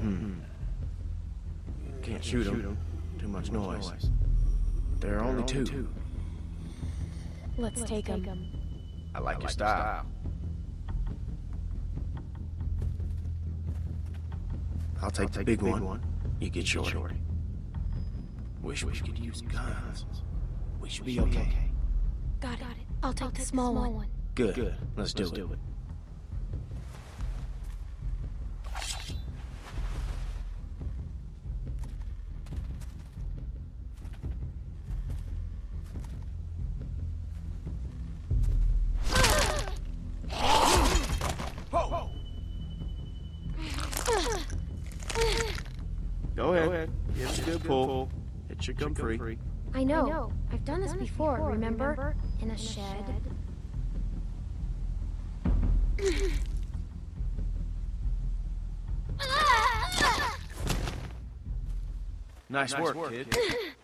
Hmm. Can't shoot them. Too much noise. There are only two. Let's take them. I like your style. I'll take the big one. You get shorty. Wish we could use guns. We should be okay. Got it. I'll take the small one. Good. Let's do it. Hit your gum free. I know. I've done this before, remember? In a shed. Nice work, kid. Ow.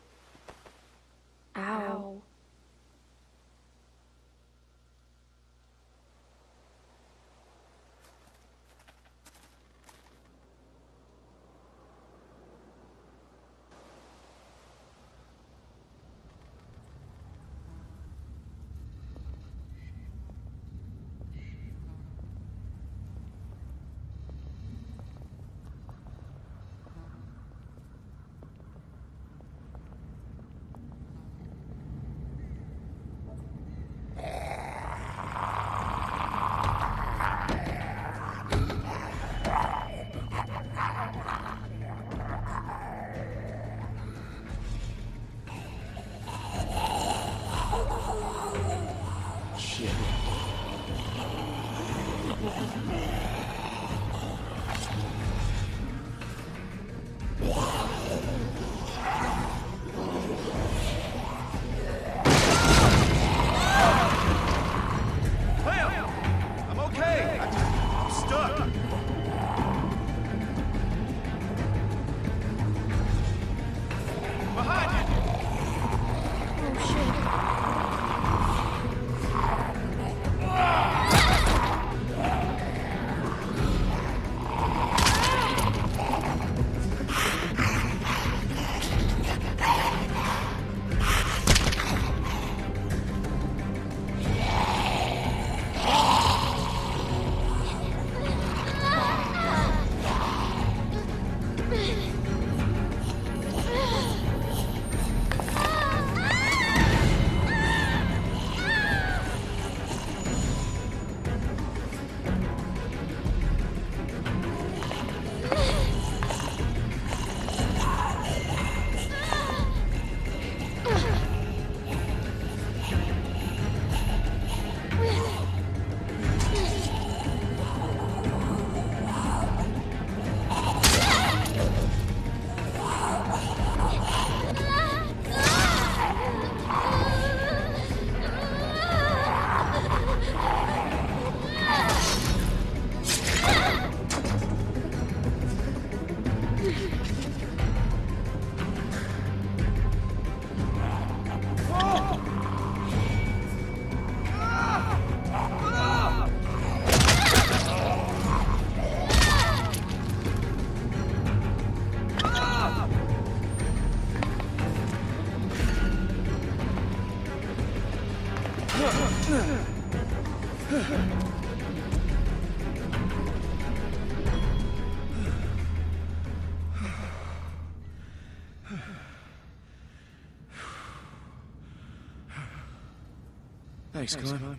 Thanks, Clem.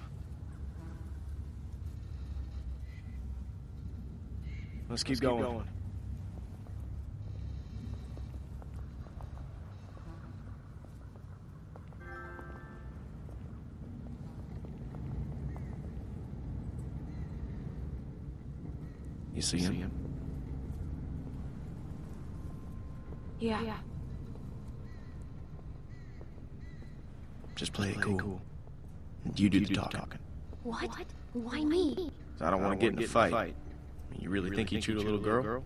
Let's keep, going. You see him? Yeah. Just you do the talking. What? Why me? I don't want to get in a fight. You really think he chewed a little girl?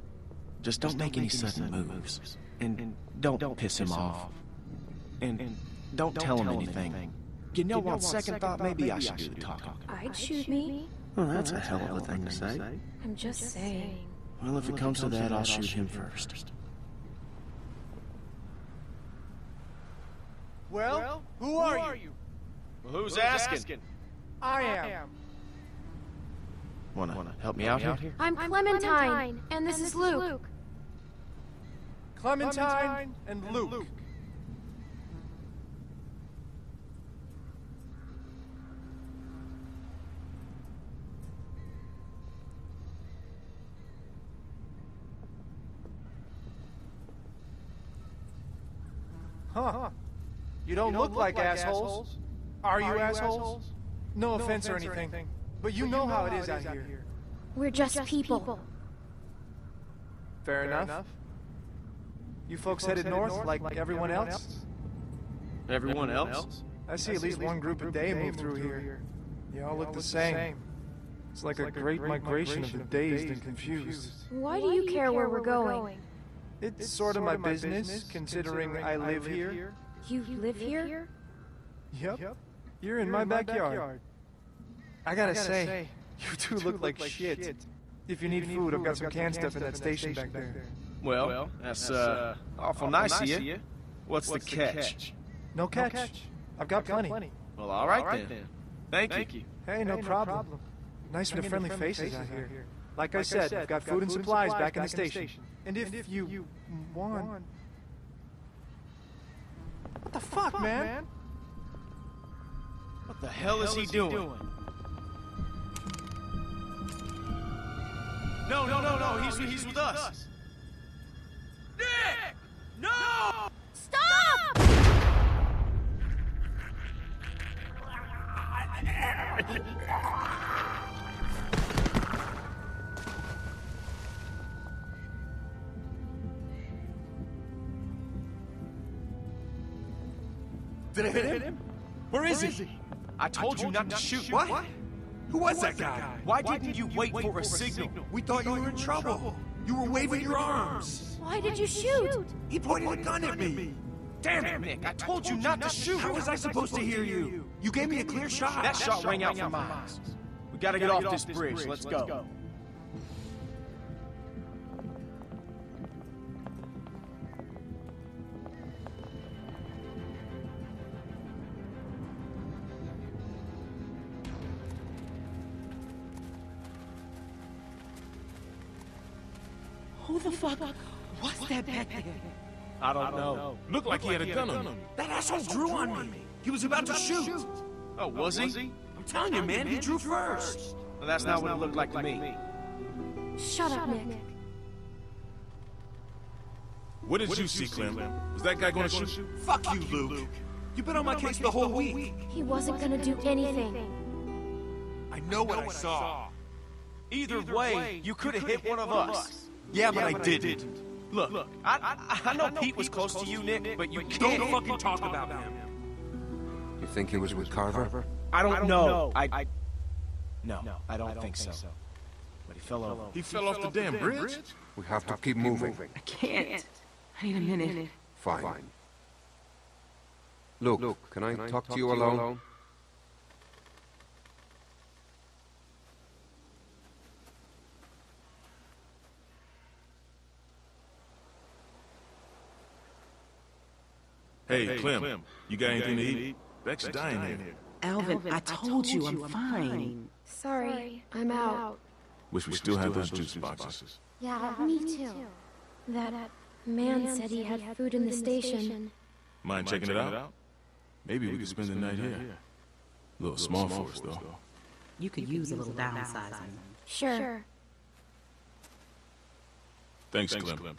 Just don't make any sudden moves. And don't piss him off. And don't tell him anything. You know, on second thought, maybe I should do the talking. I'd shoot me. Well, that's a hell of a thing to say. I'm just saying. Well, if it comes to that, I'll shoot him first. Well, who are you? Well, who's asking? I am. Wanna, help me out here? I'm Clementine, and this is Luke. Clementine and Luke. Huh. You don't, look, like, assholes. Are you assholes? No offense or anything, but you know how it is out here. We're just people. Fair enough. You folks headed north like everyone else? Everyone else? I see at least one group a day move through here. You all look the same. It's like a great migration of the dazed and confused. Why do you care where we're going? It's sort of my business, considering I live here. You live here? Yep. You're in my backyard. I gotta say, you two look like shit. If you need food, I've got some canned stuff in that station back there. Well, that's, uh, awful nice of you. What's the catch? No catch. I've got plenty. Well, all right then. Thank you. Hey, no problem. Nice with the friendly faces out here. Like I said, I've got food and supplies back in the station. And if you want... What the fuck, man? What the hell is he doing? No, no, no, no, he's, he's with us. Nick! No! Stop! Did I hit him? Where is he? I told you not to shoot. What? Who was that guy? Why didn't you wait for a signal? We thought you were in trouble. You were waving your arms. Why did you shoot? He pointed a gun at me. Damn it, Nick, I told you not to shoot. How was I supposed to hear you? You gave me a clear shot. That shot rang out for miles. We gotta get off this bridge. Let's go. Like he had a gun on him. That asshole drew on me. He was about to shoot. Oh, oh, was he? I'm telling you, man, he drew first. Well, that's not what it looked like to me. Shut up, Nick. What did you see, Clem? Was that guy gonna shoot? Fuck you, Luke. You've been on my case the whole week. He wasn't gonna do anything. I know what I saw. Either way, you could have hit one of us. Yeah, but I didn't. Look, I, I, I know Pete was close to you, Nick, but you can't. Don't fucking talk about him. You think he was with Carver? I don't know. I, I, no, I don't think so. But he fell over. He fell off the damn bridge? We have to keep moving. I can't. I need a minute. Fine. Luke, can I talk to you alone? Hey, Clem, you got anything to eat? Beck's dying here. Alvin, I told you I'm fine. Sorry, I'm out. Wish we still had those juice boxes. Yeah, me too. That man said he had food in the station. Mind checking it out? Maybe we could spend the night here. A little small for us, though. You could use a little downsizing. Sure. Thanks, Clem.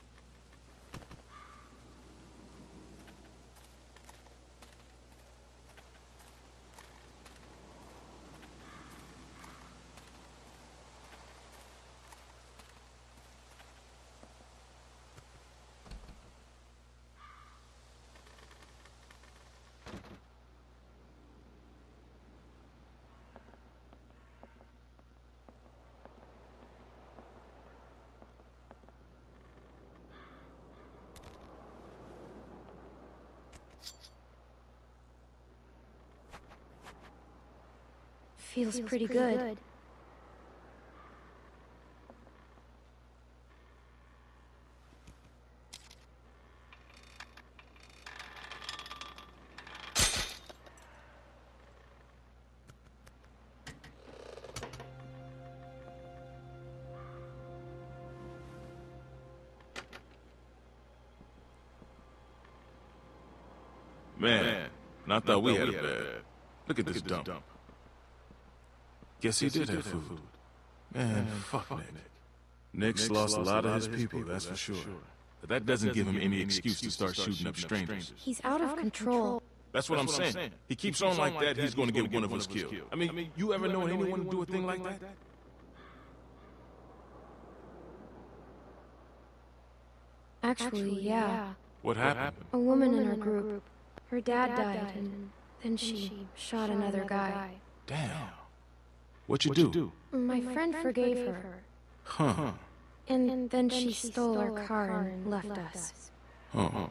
Feels, pretty, pretty good. good. Man, Man, not thought we, we had, had a bad. Look at this dump. This dump. Guess he did have food. Man, fuck Nick. Nick's lost a lot of his people, that's for sure. But that doesn't give him any excuse to start shooting up strangers. He's out of control. That's what I'm saying. He keeps on like that, he's gonna get one of us killed. I mean, you ever know anyone to do a thing like that? Actually, yeah. What happened? A woman in our group. Her dad died, and then she shot another guy. Damn. What you do? My friend forgave her, Huh. and then she stole our car and left us. Oh.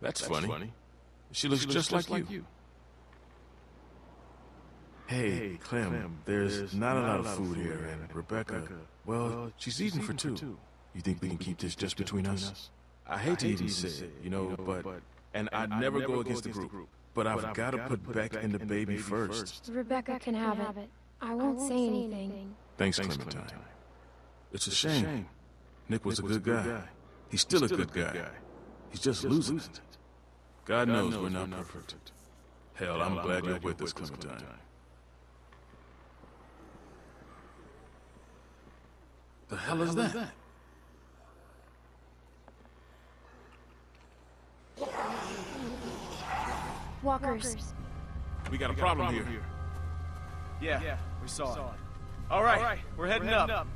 That's, funny. She looks, just, like, you. Hey, Clem, there's, not a lot of food here, and Rebecca, well, she's eating for two. You think we can keep this just between us? I hate to even say it, you know, but, and I'd never go against the group, but I've got to put Beck and the baby first. Rebecca can have it. I won't say anything. Thanks, Clementine. It's a shame. Nick was a good guy. He's still a good guy. He's just losing it. God knows we're not perfect. Hell, I'm glad you're with us, Clementine. The hell is that? Walkers. We got a problem here. Yeah, yeah, we saw it. All right, All right we're heading up. Well,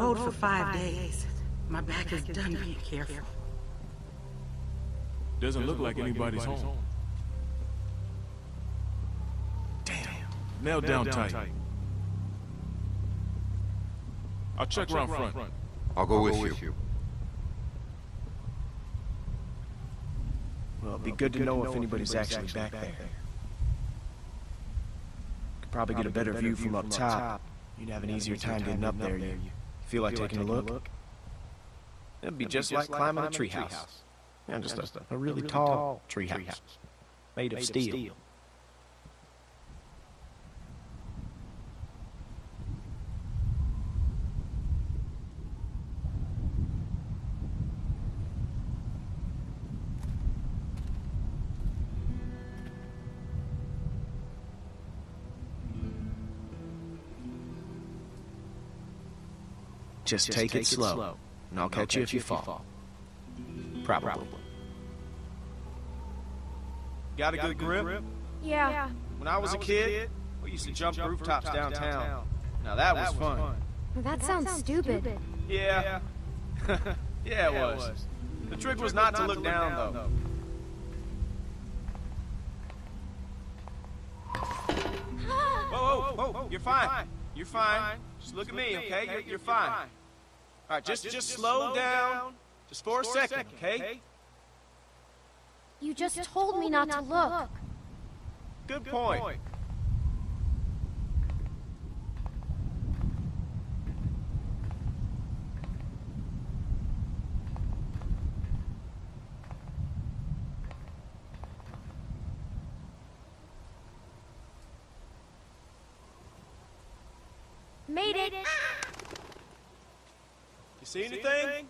road for five days. My back is done being careful. Doesn't look like anybody's home. Damn. Nailed down tight. I'll check around front. I'll go with you. Well, it'd be good to know if anybody's actually back there. Could probably get a better view from up top. You'd have an easier time getting up there. You feel like taking a look? look? It'd be just like climbing a treehouse. Yeah, just a, a really tall treehouse made of steel. Just take it slow, and I'll catch you if you fall. Probably. Got a good grip? Yeah. When I was a kid, we used to jump rooftops downtown. Now that was fun. That sounds stupid. Yeah. yeah, it was. The trick was not to look down, though. Whoa, whoa, whoa, you're fine. You're fine. Just look at me, okay? You're, you're fine. All right, just, just slow down. Just for a second, okay? You just told me not to look. Good point. Made it. You see anything?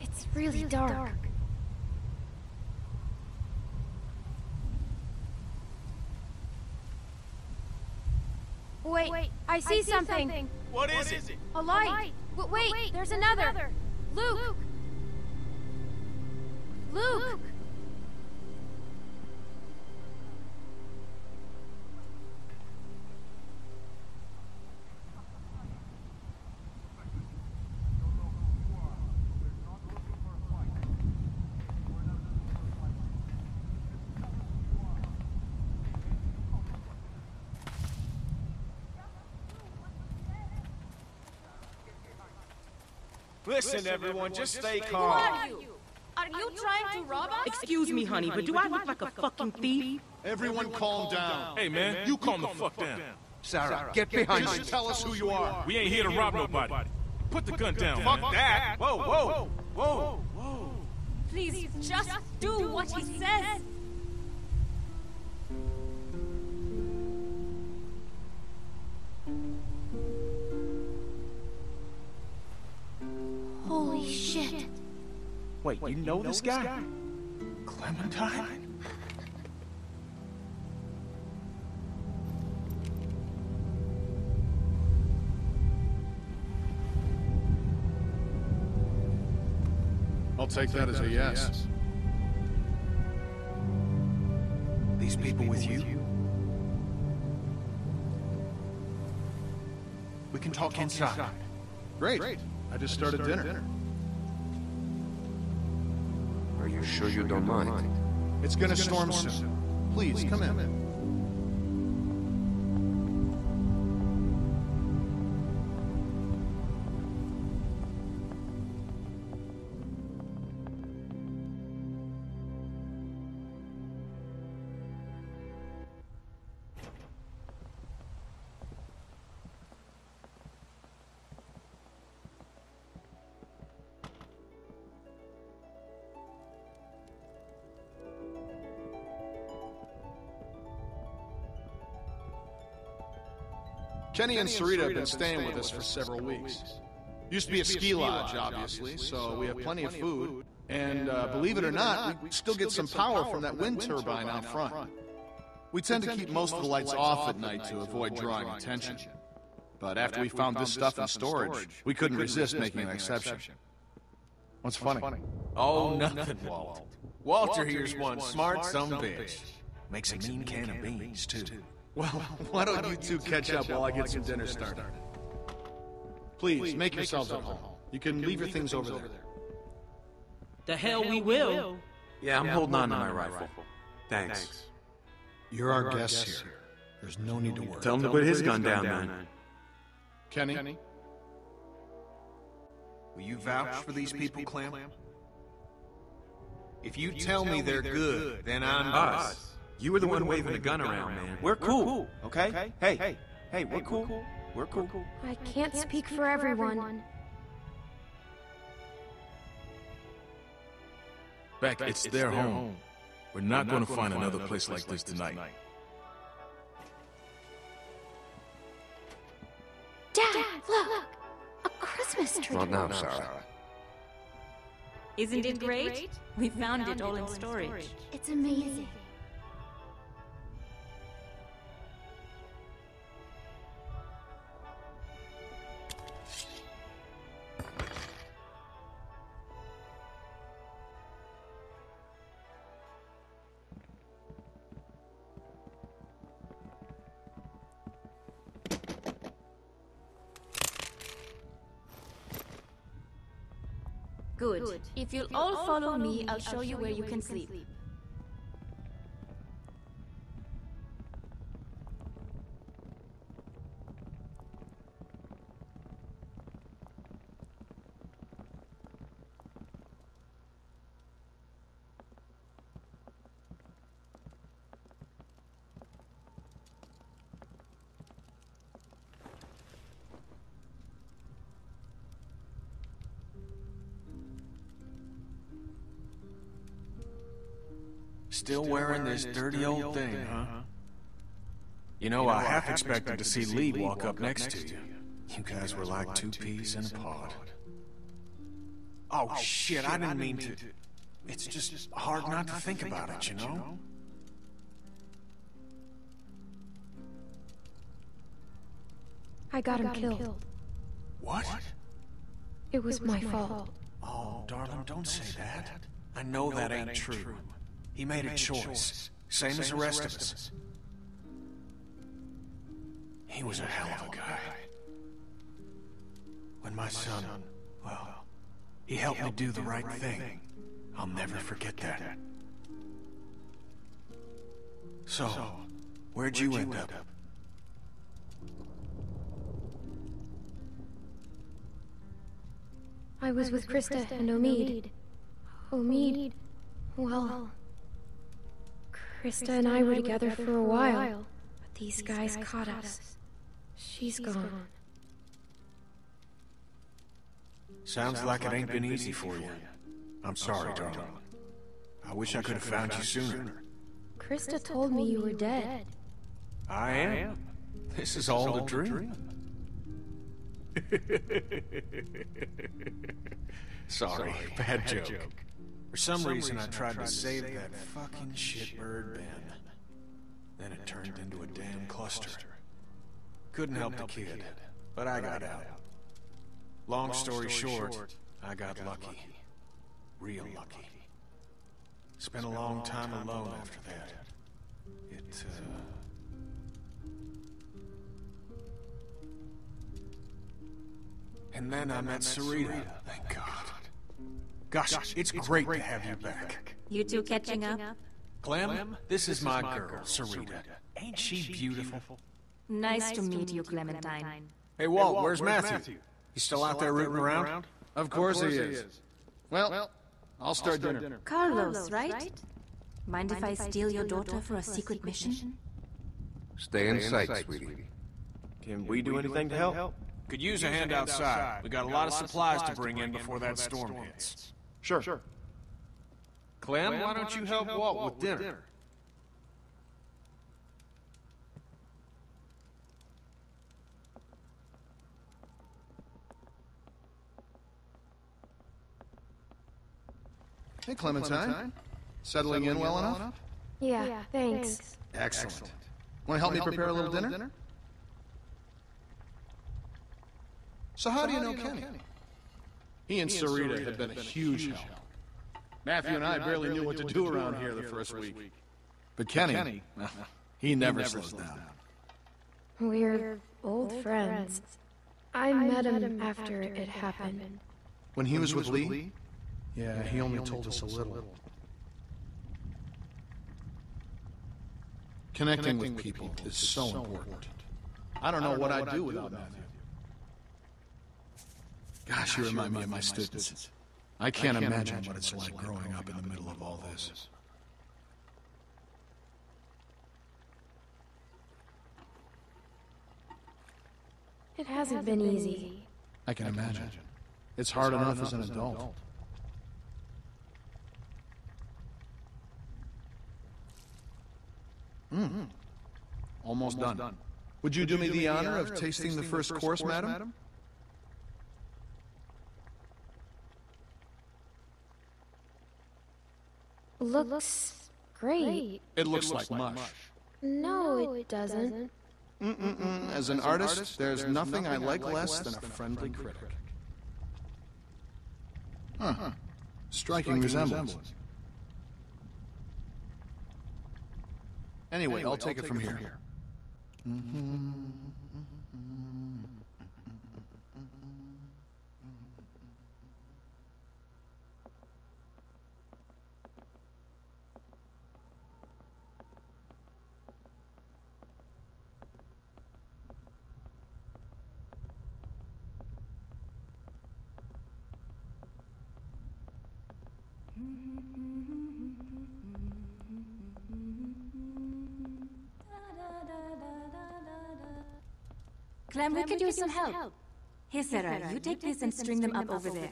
It's really dark. Wait, wait, I see something. What is it? A light. W- wait, there's another. Luke. Luke. Listen, everyone, just stay Who calm. are you? Are you trying to rob us? Excuse me, honey, but do I look like a fucking thief? Everyone calm down. Hey, man, you calm the fuck down. Sarah, get behind Just me. tell us who you are. We ain't here to rob nobody. Put the gun down, Fuck that! Whoa, whoa, whoa, whoa. Please, just do what he says. Wait, you know this guy? Clementine? I'll take that as a yes. These people with you? We can talk inside. Great. I just started dinner. Are you sure you don't mind? It's gonna storm soon. Please, come in. Kenny and Sarita have been staying with us for several weeks. Used to be a ski lodge, obviously, so we have plenty of food. And uh, believe it or not, we still get some power from that wind turbine out front. We tend to keep most of the lights off at night to avoid drawing attention. But after we found this stuff in storage, we couldn't resist making an exception. What's funny? Oh, nothing, Walt. Walter here's one smart some bitch. Makes a mean can of beans, too. Well, why don't you two catch up while I get some dinner started? Please, make yourselves at home. You can leave your things over there. The hell we will. Yeah, I'm holding on to my rifle. Thanks. You're our guests here. There's no need to worry. Tell him to put his gun down, then. Kenny? Will you vouch for these people, Clem? If you tell me they're good, then I'm Us. You were the one waving the gun around, man. We're cool, okay? Hey, hey, hey, we're cool. We're cool. I can't speak for everyone. Beck, it's their home. We're not going to find another place like this tonight. Dad, look! look! A Christmas tree. Not now, Sarah. Isn't it great? We found it all in storage. It's amazing. If you'll all follow me, I'll show you where you can sleep. Still wearing this dirty old thing, huh? You know, I half expected to see Lee walk up next to you. You guys were like two peas in a pod. Oh, oh shit, I didn't mean to. It's just hard not to think about it, you know? I got him killed. What? It was my fault. Oh, oh, darling, don't say that. I know that ain't true. He made a choice, same as the rest of us. He was a hell of a guy. When my son, well, he helped me do the right thing. I'll never forget that. So, where'd you end up? I was with Christa and Omid. Omid, well, Christa and I were together for a while, but these guys caught us. She's gone. Sounds like it ain't been easy for you. I'm sorry, darling. I wish I could have found you sooner. Christa told me you were dead. I am. This is all a dream. Sorry, bad joke. For some reason, I tried to save that fucking shitbird Ben. Then it turned into a damn cluster. Couldn't help the kid, but I got out. Long story short, I got lucky. Real lucky. Spent a long time alone after that. It, uh... And then I met Sarita, thank God. Gosh, it's great to have you back. You two catching up? Clem, this is my girl, Sarita. Ain't she beautiful? Nice to meet you, Clementine. Hey, Walt, where's Matthew? He's still out there rooting around? Of course he is. Well, I'll start dinner. Carlos, right? Mind if I steal your daughter for a secret mission? Stay in sight, sweetie. Can we do anything to help? Could use a hand outside. We got a lot of supplies to bring in before that storm hits. Sure. Sure. Clem, why don't you help Walt with dinner? dinner? Hey, Clementine. Settling in well enough? Yeah, thanks. Excellent. Want to help me prepare a little dinner? So how do you know Kenny? He and Sarita had been a huge help. Matthew and I barely knew what to do around here the first week. But Kenny, he never slows down. We're old friends. I met him after it happened. When he was with Lee? Yeah, he only told us a little. Connecting with people is so important. I don't know what I'd do without Matthew. Gosh, you remind me of my students. I can't imagine what it's like growing up in the middle of all this. It hasn't been easy. I can imagine. It's hard enough as an adult. Mm. Almost done. Would you do me the honor of tasting the first course, madam? Looks great. It looks like mush. No, it doesn't. Mm-mm-mm. As an artist, there's nothing I like less than a friendly critic. Huh. Striking resemblance. Anyway, I'll take it from here. Mm-hmm. Clem, we could use some help. Here, Sarah, you take this and string them up over there.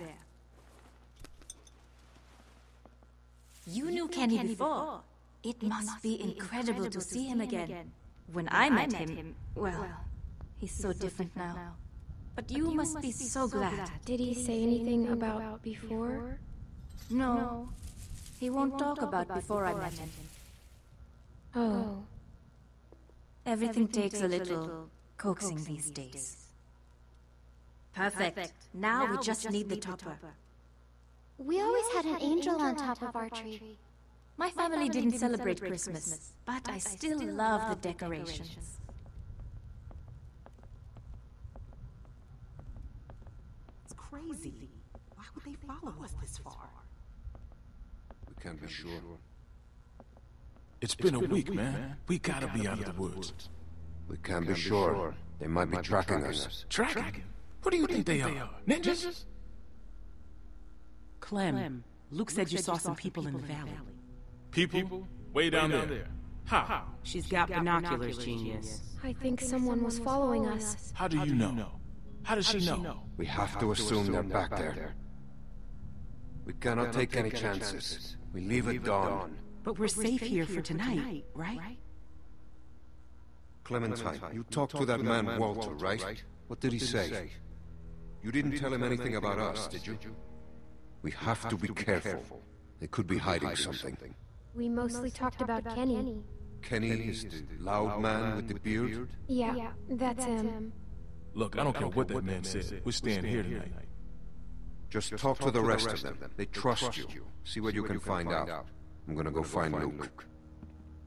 You knew Kenny before. It must be incredible to see him again. When I met him, well, he's so different now. But you must be so glad. Did he say anything about before? No, he won't talk about before I met him. Oh. oh. Everything takes a little coaxing these days. Perfect. Now we just need the topper. We always had an angel on top of our tree. My family didn't celebrate Christmas, but I still love the decorations. It's crazy. Why would they follow us this far? We can't be sure. It's been a week, man. We gotta be out of the woods. We can't be sure. They might be tracking us. Tracking? What do you think they are? Ninjas? Clem, Luke said you saw some people in the valley. People? Way down there. How? She's got binoculars, genius. I think someone was following us. How do you know? How does she know? We have to assume they're back there. We cannot take any chances. We leave at dawn. But we're safe here for tonight, right? Clementine, you talked to that man Walter, right? What did he say? You didn't tell him anything about us, did you? We have to be careful. They could be hiding something. We mostly talked about Kenny. Kenny is the loud man with the beard? Yeah, that's him. Look, I don't care what that man said. We're staying here tonight. Just talk to the rest of them. They trust you. See what you can find out. I'm gonna go find Luke.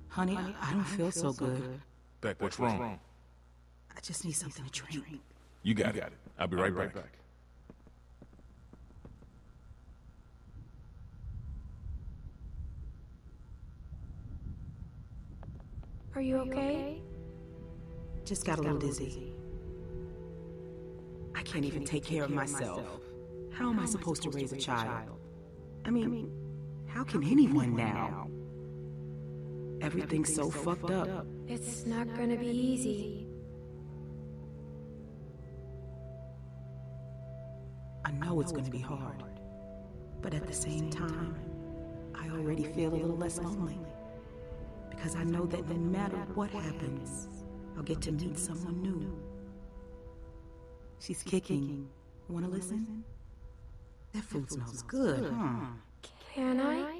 Honey, I don't feel so good. Beck, what's wrong? I just need something to drink. You got it. I'll be right back. Are you okay? Just got a little dizzy. I can't even take care of myself. How am I supposed to raise a child? I mean, how can anyone now? Everything's so fucked up. It's not gonna be easy. I know it's gonna be hard. But at the same time, I already feel a little less lonely. Because I know that no matter what happens, I'll get to meet someone new. She's kicking. Wanna listen? That food smells good, huh? Can I?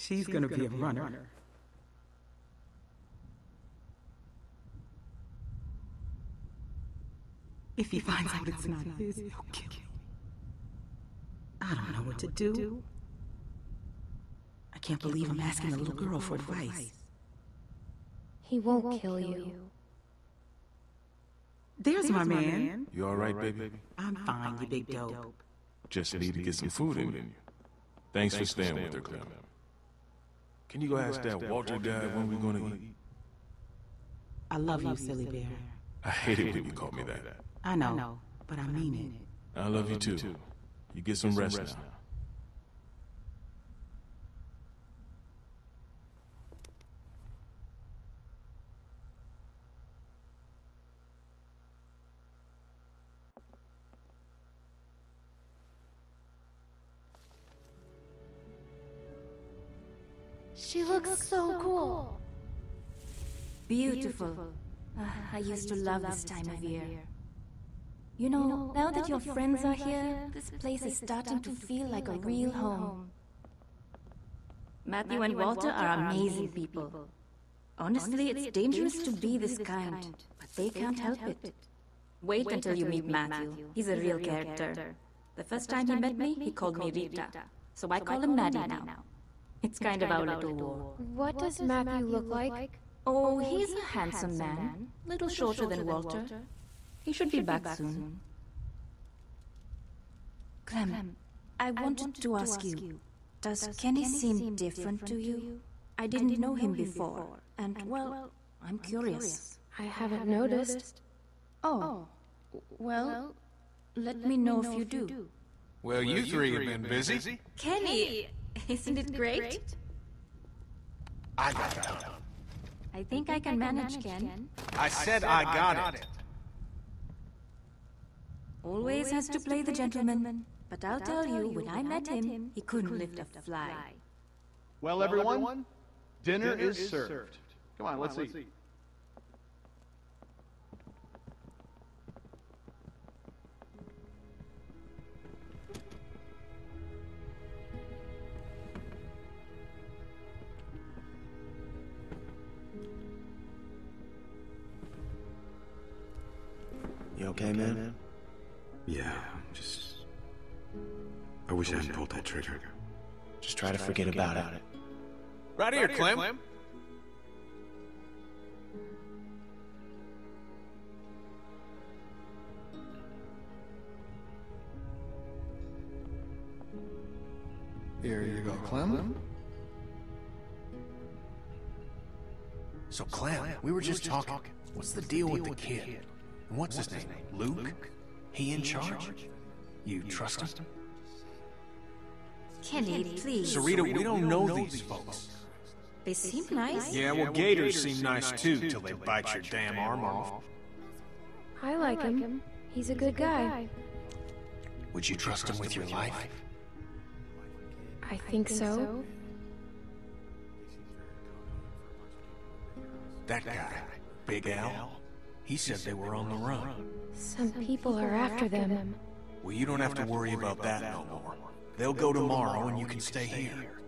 She's gonna be a runner. If he finds out it's not his, he'll kill you. I don't know what to do. I can't believe I'm asking a little girl for advice. He won't kill you. There's my man. You all right, baby? I'm fine, you big dope. Just need to get some food in you. Thanks for staying with her, Clem. Can you go ask that Walter guy when we're gonna eat? I love you, silly bear. I hate it when you call me that. I know, but I mean it. I love you too. You get some rest now. She looks so cool. Beautiful. Ah, I used to love this time of year. You know, now that your friends are here, this place is starting to feel like a real home. Matthew and Walter are amazing people. Honestly, it's dangerous to be this kind, but they can't help it. Wait until you meet Matthew. He's a real character. The first time he met me, he called me Rita. So I call him Maddie now. It's kind of our little war. What does Matthew look like? Oh, oh, he's a handsome man. Little shorter than Walter. He should be back soon. Clem, I wanted to ask you, does Kenny seem different to you? I didn't know him before, and well, I'm curious. I haven't noticed. Oh, oh. well, let me know if you do. Well, you three have been busy. Kenny, isn't it great? I got it. I think I can manage, Ken. I said I got it. Always has to play the gentleman. But I'll tell you, when I met him, he couldn't lift a fly. Well, everyone, dinner is served. Come on, let's eat. You okay, man? Yeah, just. I wish I hadn't pulled that trigger. Just try to forget about it. Right here, Clem. Here you go, Clem. So, Clem, we were just talking. What's the deal with the kid? What's his name? Luke? He in charge? You trust him? Kenny, please. Sarita, we don't know these folks. They seem nice. Yeah, well, gators seem nice too, till they bite your damn arm off. I like him. He's a good guy. Would you trust him with your life? I think so. That guy, Big Al, he said they were on the run. Some people are after them. Well, you don't have to worry about that no more. They'll go tomorrow and you can stay here.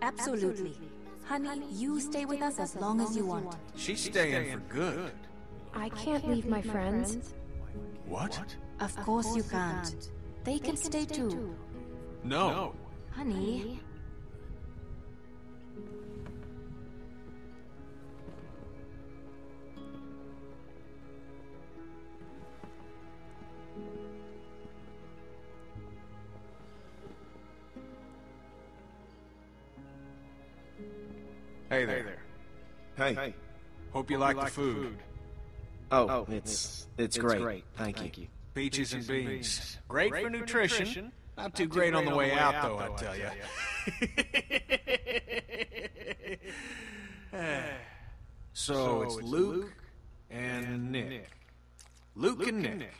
Absolutely. Honey, you stay with us as long as you want. She's staying for good. I can't leave my friends. What? Of course you can't. They can stay too. No. Honey, Hope you like the food. Oh, oh it's it's great. Thank you. Peaches and beans. Great for nutrition. Not too great on the way out, though, I tell you. So it's Luke and Nick. Luke and Nick.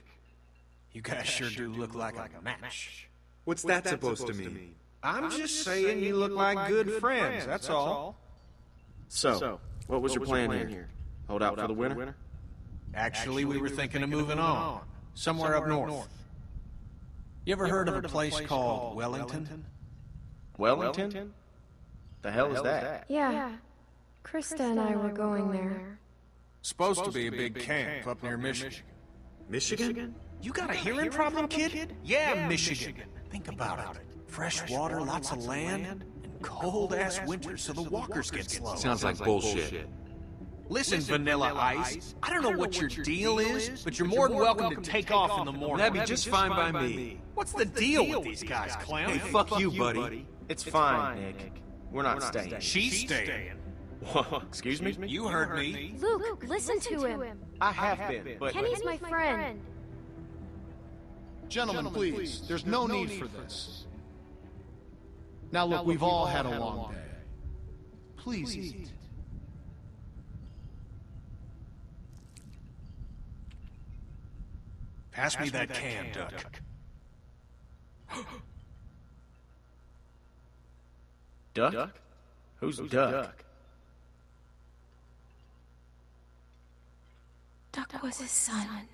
You guys sure do look like a match. What's that supposed to mean? I'm just saying you look like good friends, that's all. So, what was your plan in here? Hold out for the winter? Actually, we were thinking of moving on. Somewhere up north. You ever heard of a place called Wellington? Wellington? The hell is that? Yeah. Christa and I were going there. Supposed to be a big camp up near Michigan. Michigan? You got a hearing problem, kid? Yeah, Michigan. Think about it. Fresh water, lots of land, and cold ass winters so the walkers get slow. Sounds like bullshit. Listen, Vanilla Ice, I don't know what your deal is, but you're more than welcome to take off in the morning. That'd be just fine by me. What's the deal with these guys, clown? Hey, fuck you, buddy. It's fine, Nick. We're not staying. She's staying. Excuse me? You heard me. Luke, listen to him. I have been, but Kenny's my friend. Gentlemen, please, there's no need for this. Now look, we've all had a long day. Please eat. Pass me that can, Duck. Duck? duck Who's Duck? Duck Duck was his son.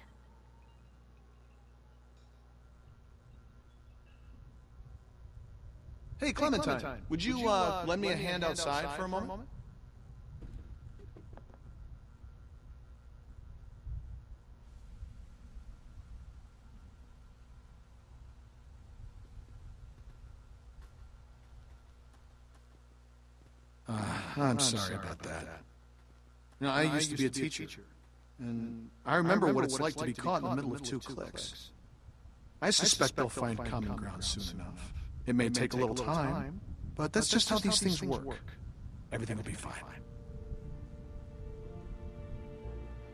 Hey, Clementine, would you uh, lend me a hand outside for a moment? Uh, I'm sorry about that. You know, I used to be a teacher, and I remember what it's like to be caught in the middle of two cliques. I suspect they'll find common ground soon enough. It may take a little time, but that's just how these things work. Everything will be fine.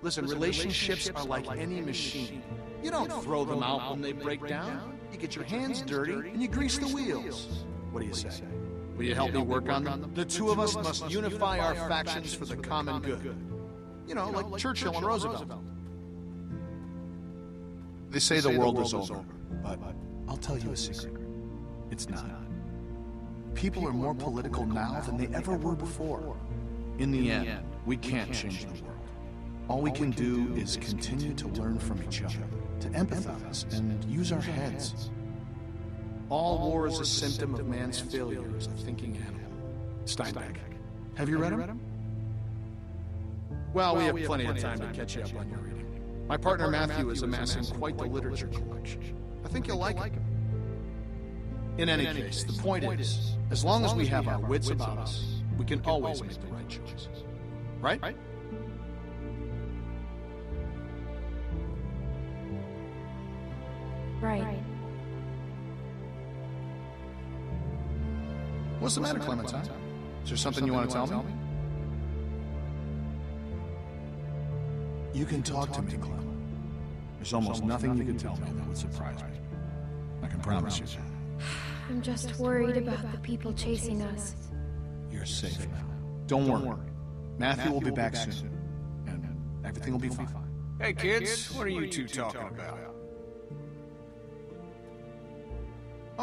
Listen, relationships are like any machine. You don't throw them out when they break down. You get your hands dirty and you grease the wheels. What do you say? Will you help me work on them? The two of us must unify our factions for the common good. You know, like Churchill and Roosevelt. They say the world is over, but I'll tell you a secret. It's not. People are more political now than they ever were before. In the end, we can't change the world. All we can do is continue to learn from each other, to empathize, and use our heads. All war is a symptom of man's failure as a thinking animal. Steinbeck. Have you read him? Well, we have plenty of time to catch you up on your reading. My partner Matthew is amassing quite the literature collection. I think you'll like it. In any case, the point is, as long as we have our wits about us, we can always make the right choices. Right? Right? Right. What's the matter, Clementine? Is there something you want to tell me? You can talk to me, Clem. There's almost nothing you could tell me that would surprise me. I can promise you. that. I'm just worried about the people chasing us. You're safe now. Don't worry. Matthew will be back soon. And everything will be fine. Hey, kids, what are you two talking about?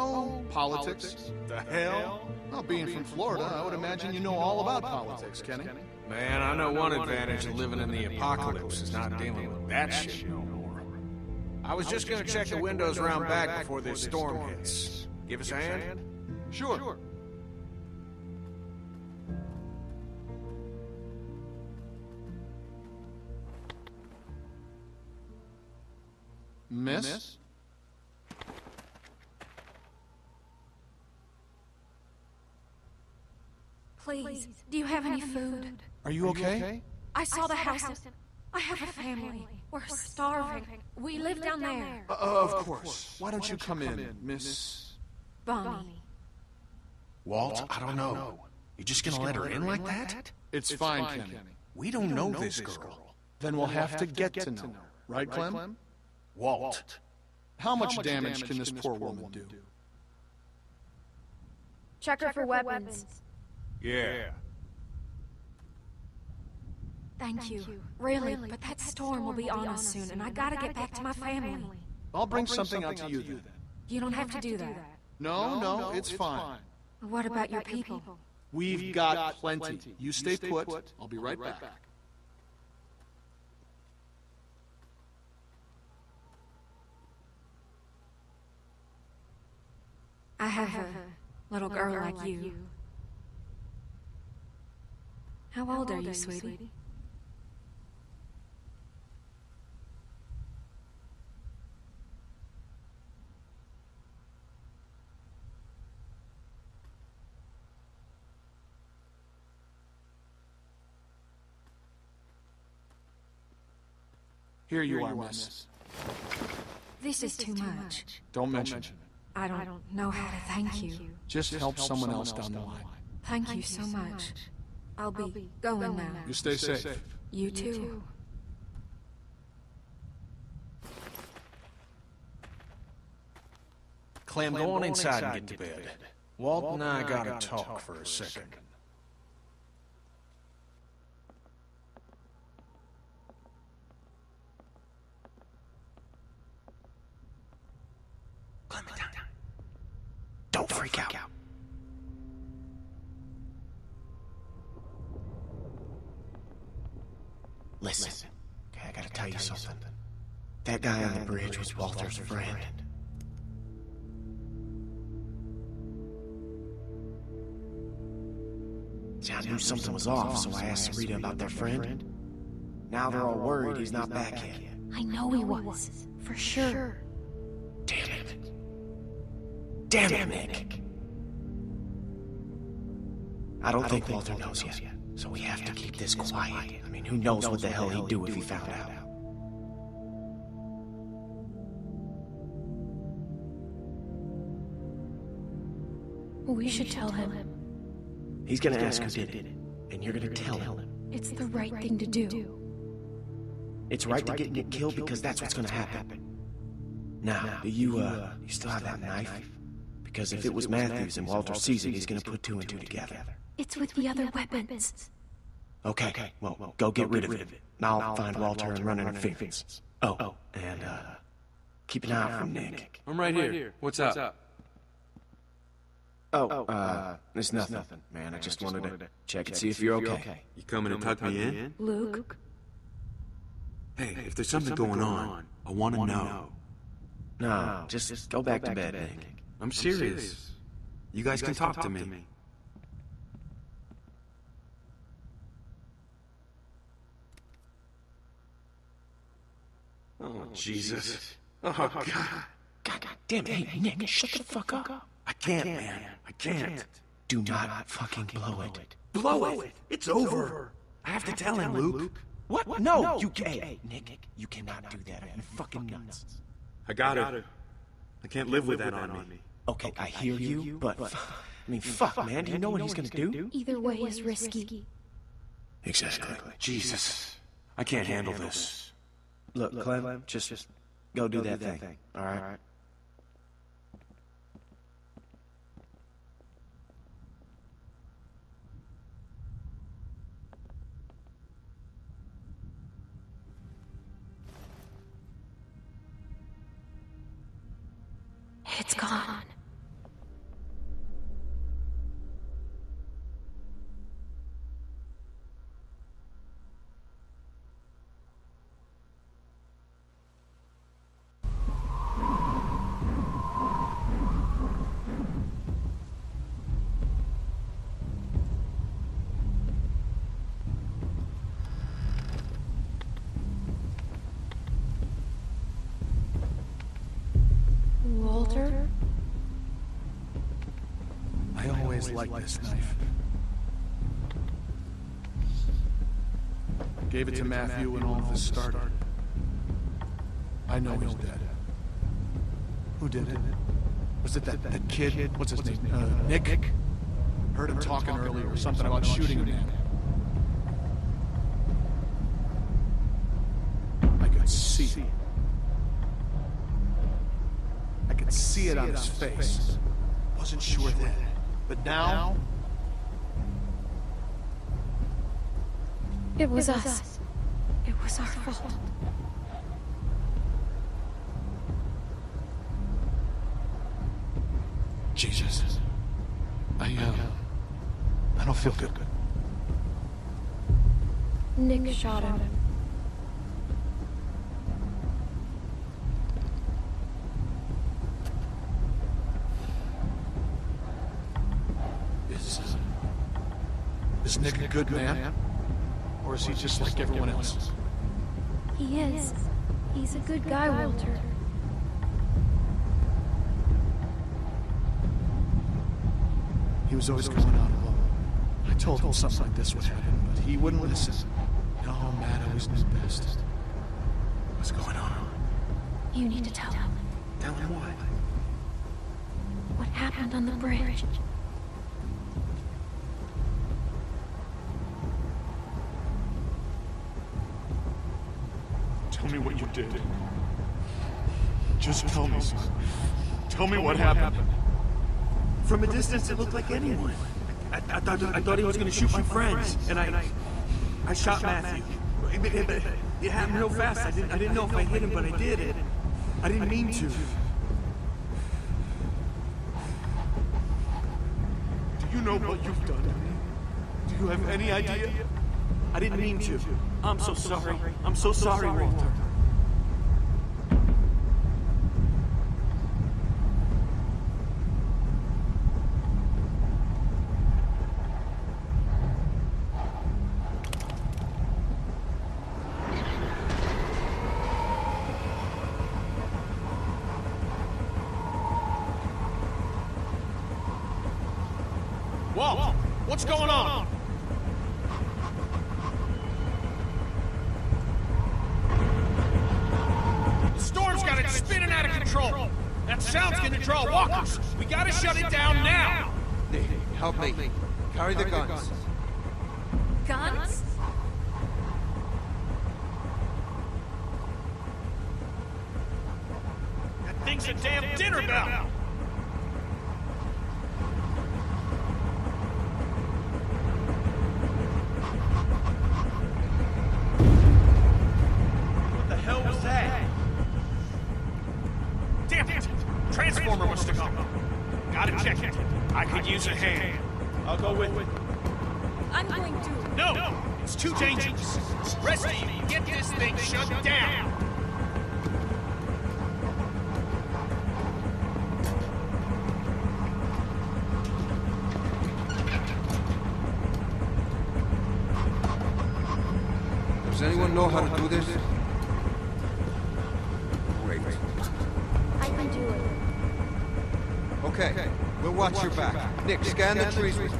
Oh, politics. The hell? Well, being from Florida, I would imagine you know all about politics, Kenny. Man, I know one advantage of living in the apocalypse is not dealing with that shit no more. I was just gonna check the windows around back before this storm hits. Give us a hand? Sure. Miss? Please, do you have any food? Are you okay? I saw the house. I have a family. We're starving. We live down there. Uh, of course. Why don't you come in, Miss... Bonnie. Walt, I don't know. You're just gonna let her in like that? It's fine, Kenny. We don't know this girl. Then we'll have to get to know her. Right, Clem? Walt. How much damage can this poor woman do? Check her for weapons. Yeah. Thank you. Really, but that storm will be on us soon, and I gotta get back to my family. I'll bring something out to you then. You don't have to do that. No, no, it's fine. What about your people? We've got plenty. You stay put. I'll be right back. I have a little girl like you. How old are you, sweetie? Here you are, miss. This is too much. Don't mention it. I don't know how to thank you. Just help someone else down the line. Thank you so much. I'll be going now. You stay safe. You too. Clem, go on inside and get to bed. Walt and I gotta talk for a second. Don't freak out. Listen, okay, I gotta tell you something. That guy on the bridge was Walter's friend. See, I knew something was off, so I asked Rita about their friend. Now they're all worried he's not back yet. I know he was. For sure. Damn it. Damn it, Nick. I don't think Walter knows yet, so we have to keep this quiet. I mean, who knows what the hell he'd do if he found out. We should tell him. He's gonna ask who did it, and you're gonna tell him. It's the right thing to do. It's right to get Nick killed because that's what's gonna happen. Now, do you, uh, you still have that knife? Because if it was Matthews and Walter sees it, he's gonna put two and two together. It's with the other weapons. Okay, okay. well, go get rid of it. Now I'll find Walter and run interference. Oh, oh, and, uh, keep an eye out for Nick. I'm right here. What's up? Oh, uh, it's nothing, man. I just wanted to check and see if you're okay. You coming to tuck me in? Luke? Hey, if there's something going on, I want to know. No, just go back to bed, Nick. I'm serious. You guys can talk to me. Oh, oh, Jesus. Oh, God. God, God damn it. Hey, Nick, shut the fuck up. I can't, man. I can't. Do not fucking blow it. Blow it. It's over. I have to tell him, Luke. What? No, you can't. Hey, Nick, you cannot do that. Are you fucking nuts? I got it. I can't live with that on me. Okay, I hear you, but I mean, fuck, man. Do you know what he's gonna do? Either way is risky. Exactly. Jesus. I can't handle this. Look, look Clem, just just Go do that thing, all right? It's gone. Walter? Liked this knife. Gave it to Matthew when all of this started. I know he's dead. Who did it? Was it that, that kid? What's his name? Uh, Nick? Heard him talking earlier, something about shooting a man. I could see. it. I could see it on his face. Wasn't sure then. But now, It was us. It was our fault. Jesus. I, uh, I don't feel good. Nick shot him. Is, uh, is Nick a good man? Or is he just like everyone else? He is. He's a good guy, Walter. He was always going out alone. I told him something like this would happen, but he wouldn't listen. No, Matt always knew best. What's going on? You need to tell him Tell him what? what happened on the bridge. Me what you did. Just tell me, son. Tell me what happened. From a distance, it looked like anyone. I, I thought I thought he was going to shoot my friends, and I I shot Matthew. It, happened real fast. I didn't I didn't know if I hit him, but I did. It, I didn't mean to. Do you know what you've done to me? Do you have any idea? I didn't mean to. I'm so sorry. I'm so sorry, Walter. Walt, what's going on? The storm's got it spinning out of control. That sound's gonna draw walkers. We gotta shut it down now. Nick, help me. Carry the guns. Guns? Scan the trees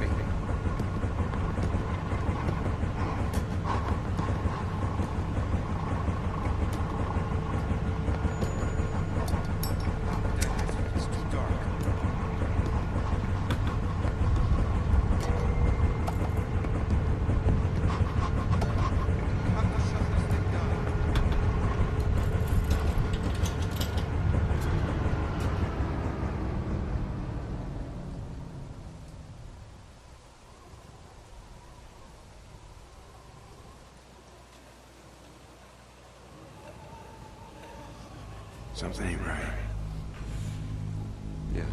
Something ain't right. Yeah.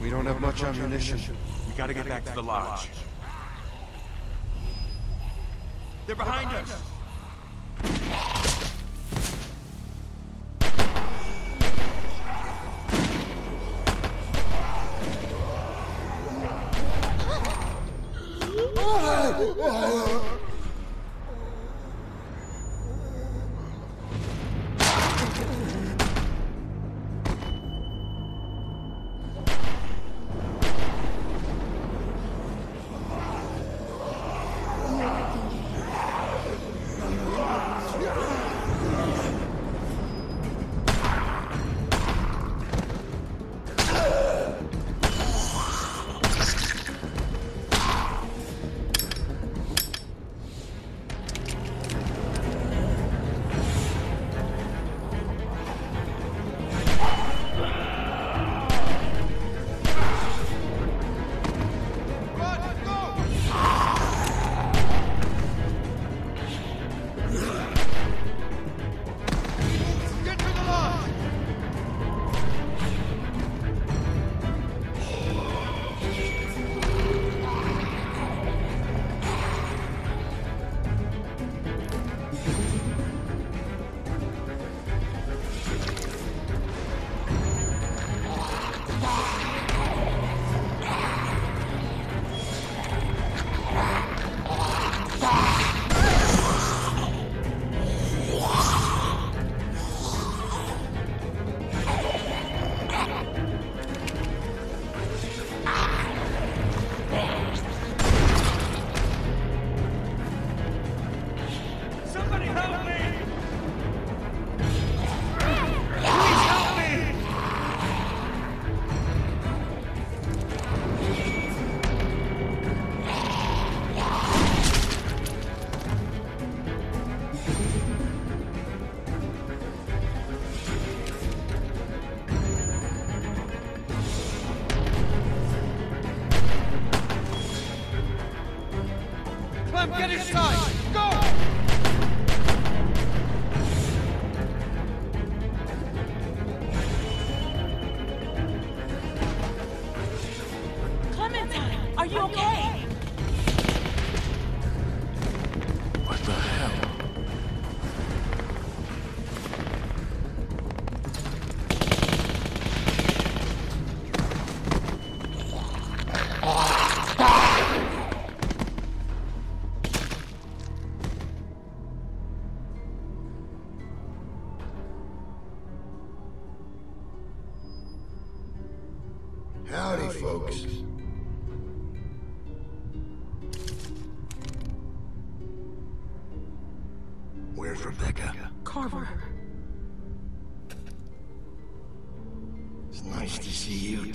We don't have much ammunition. We gotta get back to the lodge. They're behind us!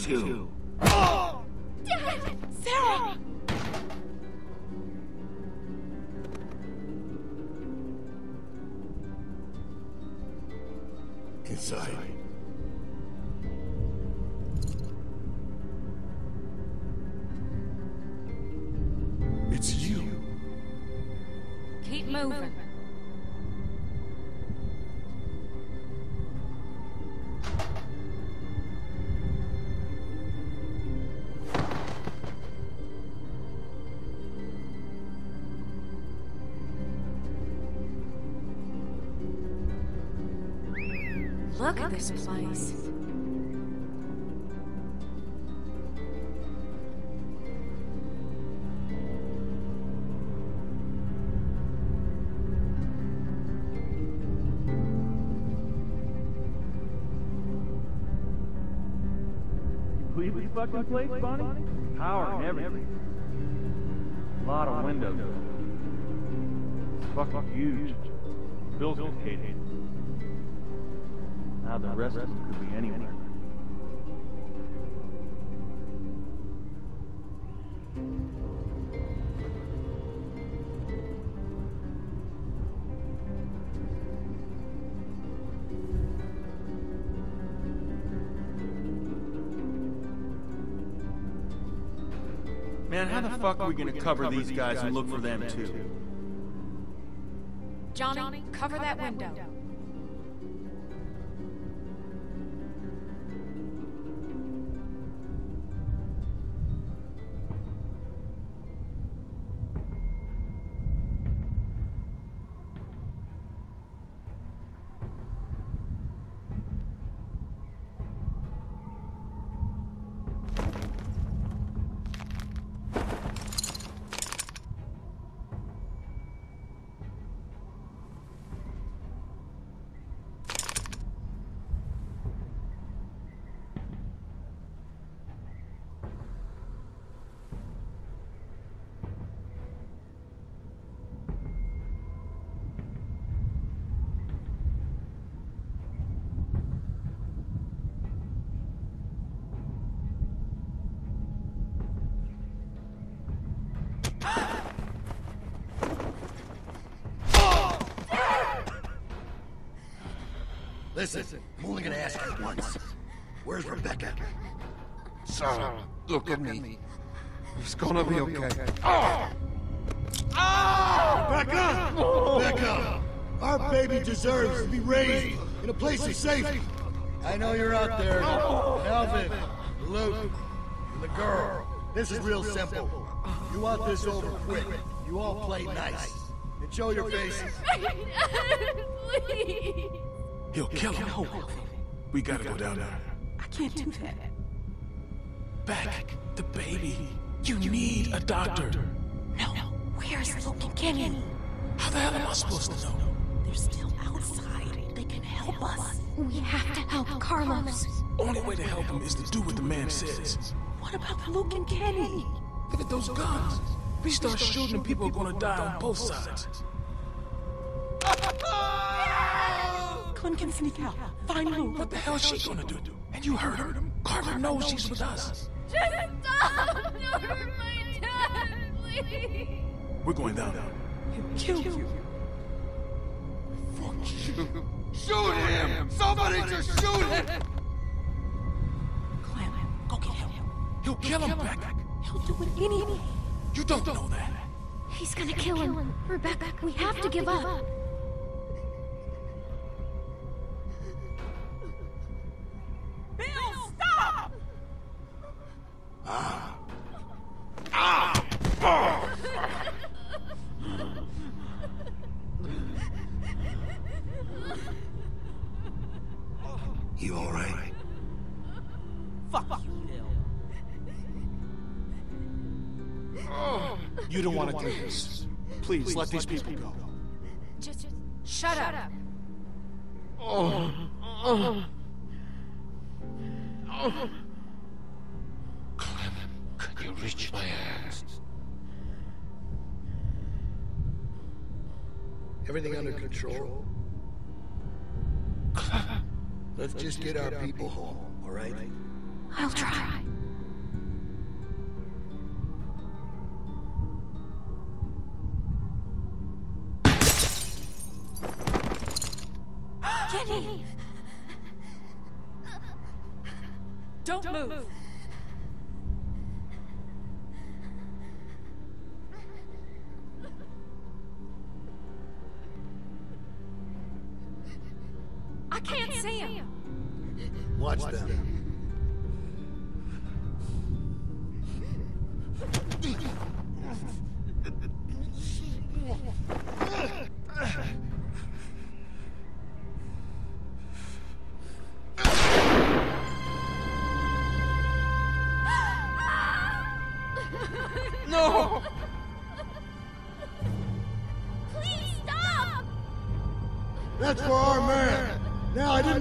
Too. Dad! Sarah! Inside. Look this place. Believe this fucking place, Bonnie? Power and everything. A lot of windows. It's fucking huge. Bill's located. Now the rest of them could be anywhere. Man, how the fuck are we gonna cover these guys and look for them too? Johnny, cover that window. Listen, I'm only gonna ask you once. Where's Rebecca? Sarah, look at me. It's gonna be okay. Ah! Rebecca! Rebecca! Our baby deserves to be raised in a place of safety. I know you're out there. Oh! Alvin, Luke, and the girl. This is real simple. You want this over quick. You all play nice. And show your faces. Please. He'll kill him. We gotta go down there. I can't do that. Back, the baby. You need a doctor. No. no. Where's Luke and Kenny? How the hell am I supposed to know? They're still outside. They can help us. We have to help Carlos. Only way to help him is to do what the man says. What about Luke and Kenny? Look at those guns. If we start shooting, people are gonna die on both sides. Clem can sneak out. Find Luke. What the hell is she gonna do? And you heard her. Carver knows she's with us. Just stop! Don't hurt my dad, please. We're going down there. He'll kill you. Shoot him! Somebody just shoot him! Clem, go get him. He'll kill him, Beck. He'll do it anyway. You don't know that. He's gonna kill him. Rebecca, we have to give up. Let these people go. Just, just shut up. Clem, Can you reach my hands? Everything under control? Clem, Let's just get our people home, alright? I'll try.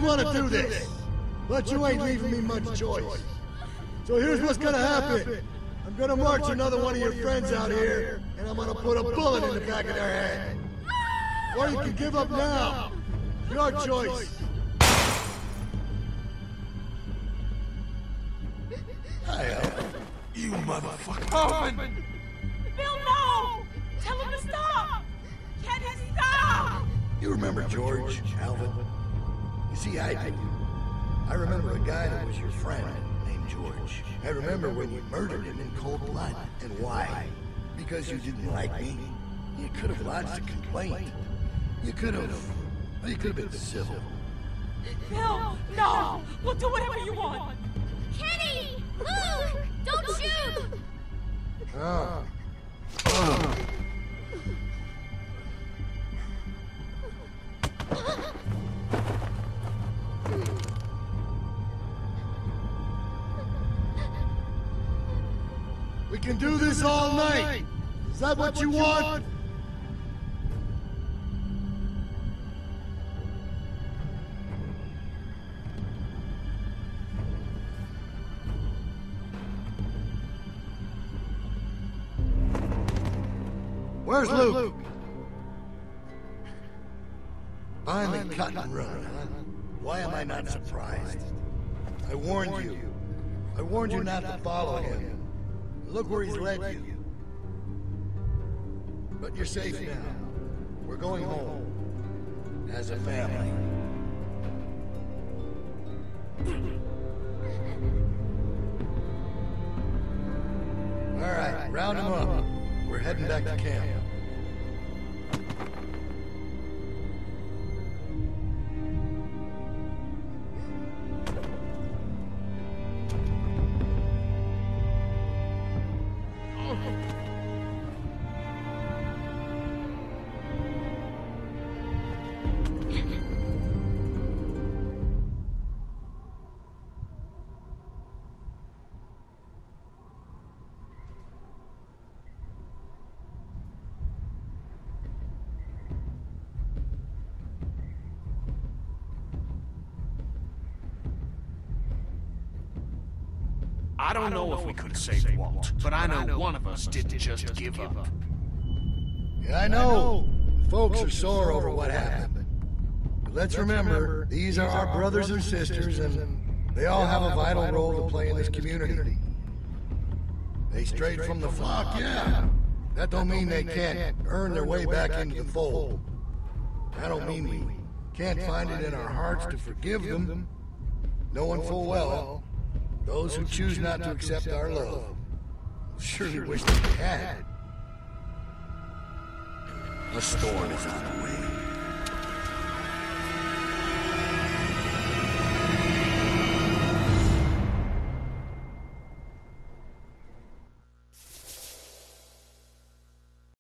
Want to do this, but you ain't leaving me much choice. So here's what's gonna happen. I'm gonna march another one of your friends out here, and I'm gonna put a bullet in the back of their head. Or you can give up now. Your choice. Uh, you motherfucker. Alvin! Bill, no! Tell him to stop! Kenny, stop! You remember George, Alvin? You see, I do. I remember a guy that was your friend, named George. I remember when you murdered him in cold blood. And why? Because you didn't like me? You could have lodged a complaint. You could have... You could have been civil. No! no! We'll do whatever you want! Kenny! Luke! Don't shoot! Ah. That what you want? Where's Luke? Finally cut and run, huh? Why am I not surprised? I warned you. I warned you not to follow him. Look where he's led you. But you're safe now. We're going home. As a family. All right, round him up. We're heading back to camp. I know one of us didn't just give up. Yeah, I know. Folks are sore over what happened. But let's remember, these are our brothers and sisters, and they all have a vital role to play in this community. They strayed from the flock, yeah. That don't mean they can't earn their way back into the fold. I don't mean we can't find it in our hearts to forgive them, knowing full well those who choose not to accept our love surely wish they had. A storm is on the way.